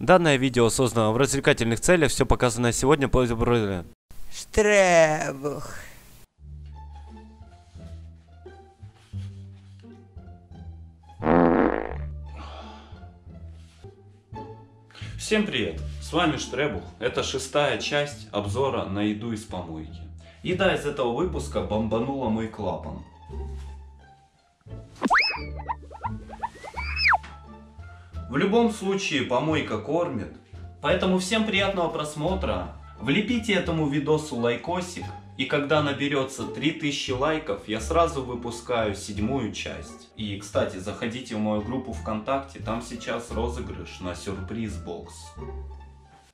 Данное видео создано в развлекательных целях, все показанное сегодня по Штребух. Всем привет! С вами Штребух. Это шестая часть обзора на еду из помойки. Еда из этого выпуска бомбанула мой клапан. В любом случае помойка кормит. Поэтому всем приятного просмотра. Влепите этому видосу лайкосик. И когда наберется 3000 лайков, я сразу выпускаю седьмую часть. И, кстати, заходите в мою группу ВКонтакте, там сейчас розыгрыш на сюрприз бокс.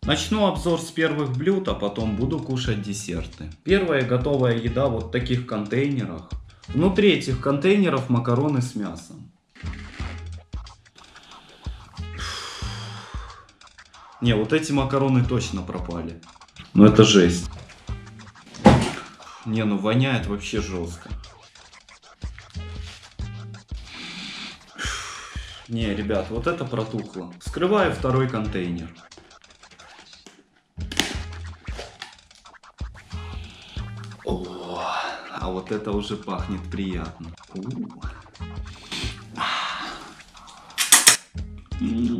Начну обзор с первых блюд, а потом буду кушать десерты. Первая готовая еда вот в таких контейнерах. Внутри этих контейнеров макароны с мясом. Не, вот эти макароны точно пропали. Но это жесть. Не, ну воняет вообще жестко. Не, ребят, вот это протухло. Скрываю второй контейнер. О, а вот это уже пахнет приятно. М -м,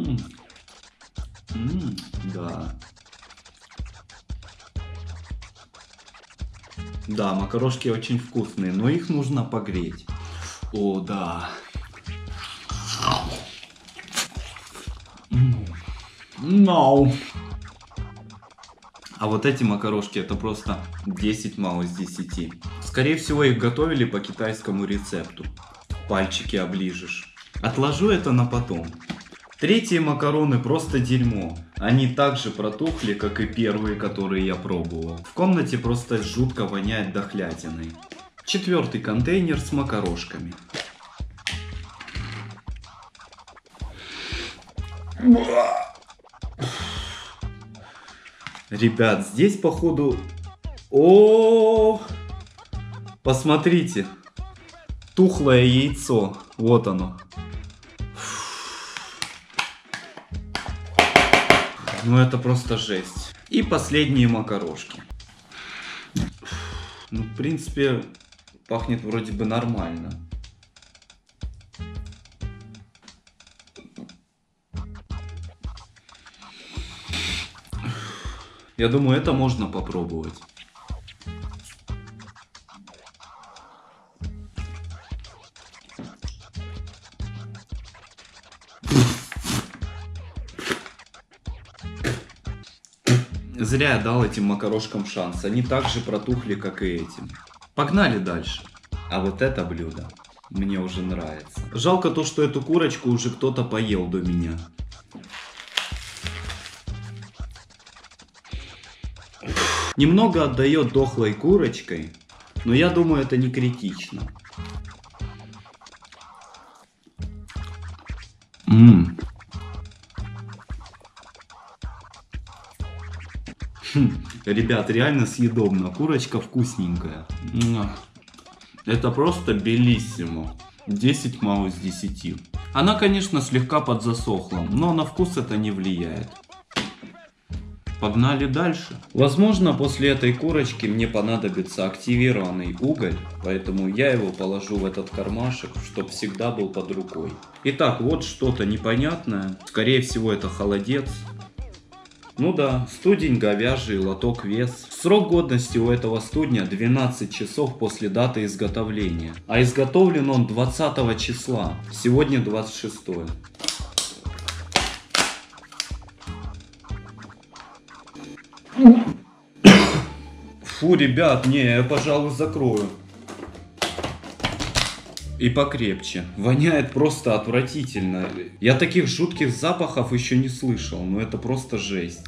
да. Да, макарошки очень вкусные, но их нужно погреть. О, да. No. А вот эти макарошки это просто 10 мало из 10. Скорее всего их готовили по китайскому рецепту. Пальчики оближешь. Отложу это на потом. Третьи макароны просто дерьмо. Они так же протухли, как и первые, которые я пробовал. В комнате просто жутко воняет дохлятиной. Четвертый контейнер с макарошками. Ребят, здесь походу... О, Посмотрите. Тухлое яйцо. Вот оно. Ну это просто жесть. И последние макарошки. Ну, в принципе, пахнет вроде бы нормально. Я думаю, это можно попробовать. Зря я дал этим макарошкам шанс. Они так же протухли, как и этим. Погнали дальше. А вот это блюдо мне уже нравится. Жалко то, что эту курочку уже кто-то поел до меня. Немного отдает дохлой курочкой, но я думаю это не критично. Ммм. Хм, ребят, реально съедобно. Курочка вкусненькая. Это просто белиссимо. 10 мау из 10. Она, конечно, слегка подзасохла, но на вкус это не влияет. Погнали дальше. Возможно, после этой курочки мне понадобится активированный уголь, поэтому я его положу в этот кармашек, чтобы всегда был под рукой. Итак, вот что-то непонятное. Скорее всего, это холодец. Ну да, студень говяжий, лоток вес. Срок годности у этого студня 12 часов после даты изготовления. А изготовлен он 20 числа. Сегодня 26. Фу, ребят, не, я, пожалуй, закрою. И покрепче. Воняет просто отвратительно. Я таких жутких запахов еще не слышал, но это просто жесть.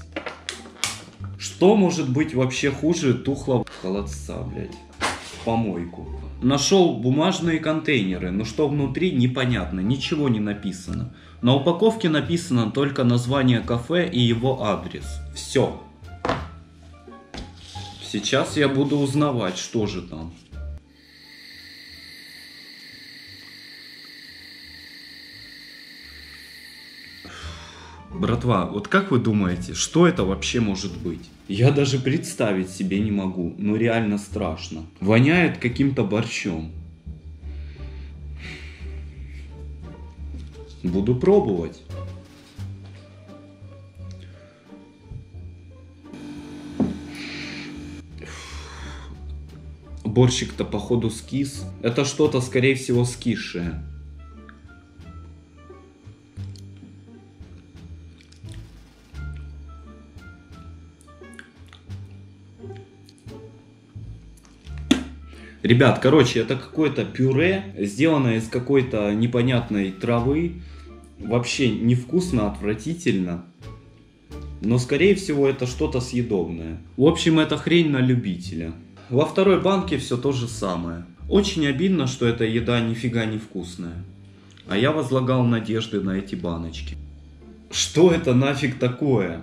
Что может быть вообще хуже тухлого холодца, блядь? Помойку. Нашел бумажные контейнеры, но что внутри непонятно, ничего не написано. На упаковке написано только название кафе и его адрес. Все. Сейчас я буду узнавать, что же там. Братва, вот как вы думаете, что это вообще может быть? Я даже представить себе не могу, но реально страшно. Воняет каким-то борщом. Буду пробовать. Борщик-то походу скис. Это что-то, скорее всего, скисшее. Ребят, короче, это какое-то пюре, сделанное из какой-то непонятной травы. Вообще невкусно, отвратительно. Но скорее всего это что-то съедобное. В общем, это хрень на любителя. Во второй банке все то же самое. Очень обидно, что эта еда нифига не вкусная. А я возлагал надежды на эти баночки. Что это нафиг такое?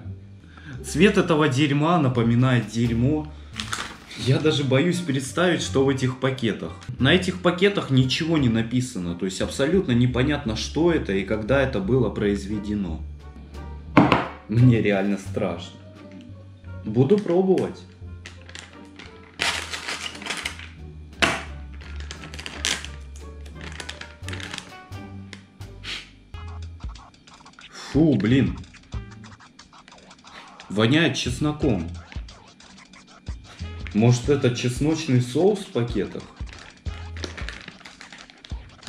Цвет этого дерьма напоминает дерьмо. Я даже боюсь представить, что в этих пакетах. На этих пакетах ничего не написано, то есть абсолютно непонятно, что это и когда это было произведено. Мне реально страшно. Буду пробовать. Фу, блин. Воняет чесноком. Может это чесночный соус в пакетах?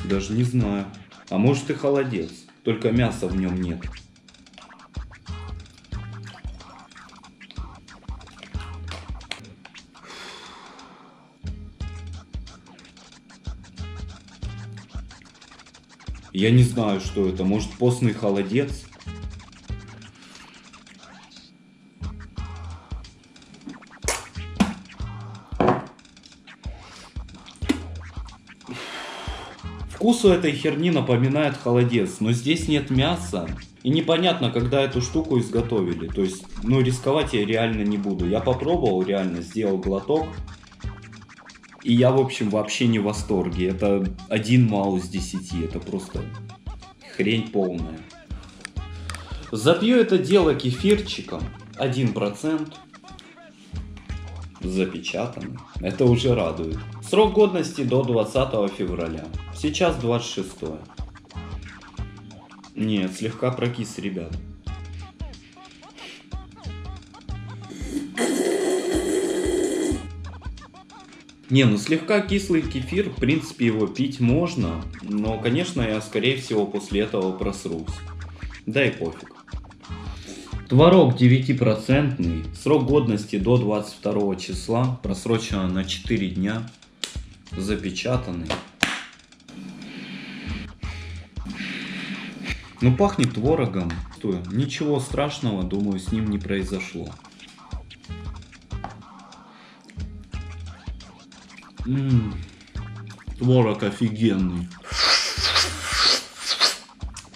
Даже не знаю. А может и холодец. Только мяса в нем нет. Я не знаю, что это. Может постный холодец? Вкус у этой херни напоминает холодец, но здесь нет мяса. И непонятно, когда эту штуку изготовили. То есть, ну, рисковать я реально не буду. Я попробовал, реально, сделал глоток. И я, в общем, вообще не в восторге. Это один мал из десяти. Это просто хрень полная. Запью это дело кефирчиком. Один процент запечатаны. Это уже радует. Срок годности до 20 февраля. Сейчас 26. Нет, слегка прокис, ребят. Не, ну слегка кислый кефир, в принципе его пить можно, но, конечно, я скорее всего после этого просрусь. Да и пофиг. Творог 9%, срок годности до 22 числа, просрочено на 4 дня, запечатанный. Ну пахнет творогом, Что, ничего страшного, думаю, с ним не произошло. Ммм, творог офигенный.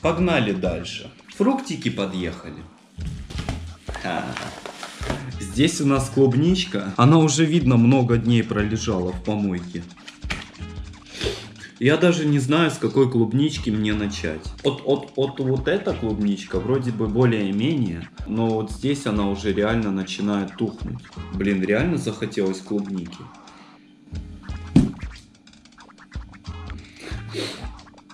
Погнали дальше. Фруктики подъехали. Здесь у нас клубничка. Она уже, видно, много дней пролежала в помойке. Я даже не знаю, с какой клубнички мне начать. От, от, от вот эта клубничка вроде бы более-менее, но вот здесь она уже реально начинает тухнуть. Блин, реально захотелось клубники.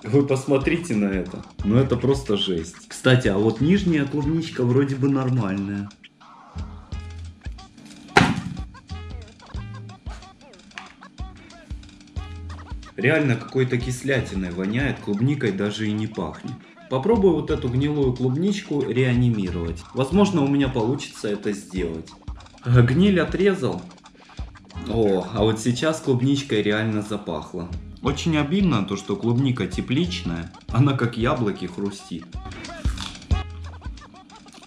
Вы посмотрите на это. Ну это просто жесть. Кстати, а вот нижняя клубничка вроде бы нормальная. Реально какой-то кислятиной воняет, клубникой даже и не пахнет. Попробую вот эту гнилую клубничку реанимировать. Возможно у меня получится это сделать. Гниль отрезал. О, а вот сейчас клубничкой реально запахло. Очень обидно то, что клубника тепличная, она как яблоки хрустит.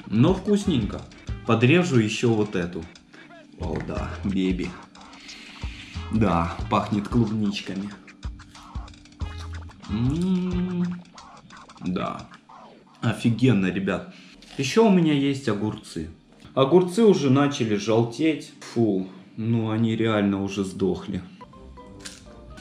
Но вкусненько. Подрежу еще вот эту. О да, беби. Да, пахнет клубничками. М -м -м да. Офигенно, ребят. Еще у меня есть огурцы. Огурцы уже начали желтеть. Фу, ну они реально уже сдохли.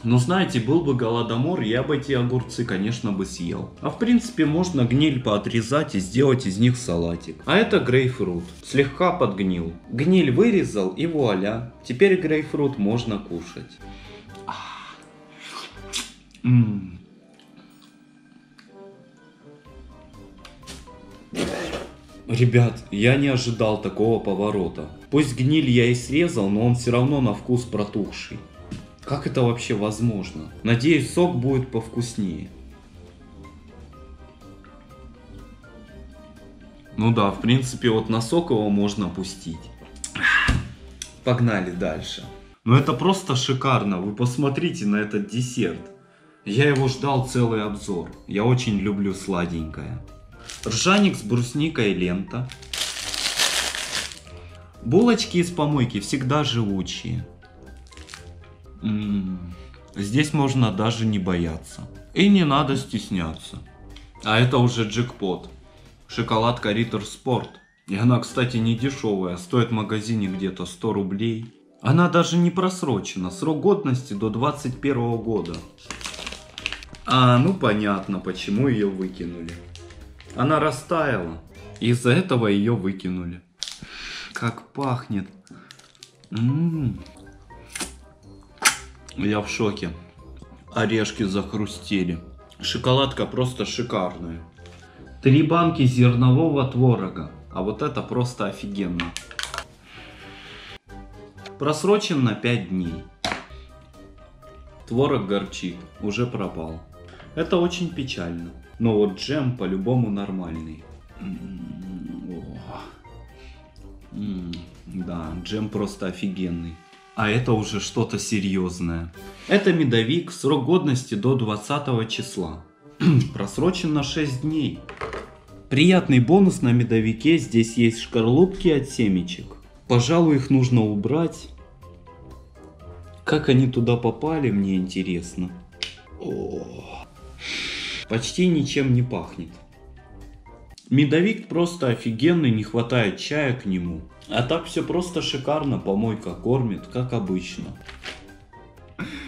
Но знаете, был бы голодомор, я бы эти огурцы, конечно, бы съел. А в принципе, можно гниль поотрезать и сделать из них салатик. А это грейпфрут. Слегка подгнил. Гниль вырезал и вуаля. Теперь грейпфрут можно кушать. М. Ребят, я не ожидал такого поворота. Пусть гниль я и срезал, но он все равно на вкус протухший. Как это вообще возможно? Надеюсь, сок будет повкуснее. Ну да, в принципе, вот на сок его можно опустить. Погнали дальше. Ну это просто шикарно. Вы посмотрите на этот десерт. Я его ждал целый обзор. Я очень люблю сладенькое. Ржаник с брусникой и лента. Булочки из помойки всегда живучие. М, Здесь можно даже не бояться. И не надо стесняться. А это уже джекпот. Шоколадка Ritter Sport. И она, кстати, не дешевая. Стоит в магазине где-то 100 рублей. Она даже не просрочена. Срок годности до 21 года. А, ну понятно, почему ее выкинули. Она растаяла. Из-за этого ее выкинули. Как пахнет. М. Я в шоке. Орешки захрустели. Шоколадка просто шикарная. Три банки зернового творога. А вот это просто офигенно. Просрочен на 5 дней. Творог горчит, уже пропал. Это очень печально. Но вот джем по-любому нормальный. М, о. М, Да, джем просто офигенный. А это уже что-то серьезное. Это медовик, срок годности до 20 числа. Просрочен на 6 дней. Приятный бонус на медовике, здесь есть шкарлупки от семечек. Пожалуй, их нужно убрать. Как они туда попали, мне интересно. О, почти ничем не пахнет. Медовик просто офигенный, не хватает чая к нему. А так все просто шикарно, помойка кормит, как обычно.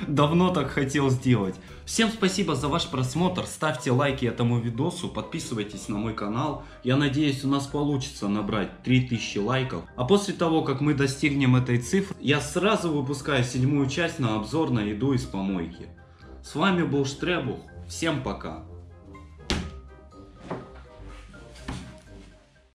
Давно так хотел сделать. Всем спасибо за ваш просмотр, ставьте лайки этому видосу, подписывайтесь на мой канал. Я надеюсь у нас получится набрать 3000 лайков. А после того, как мы достигнем этой цифры, я сразу выпускаю седьмую часть на обзор на еду из помойки. С вами был Штребух, всем пока.